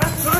What's up?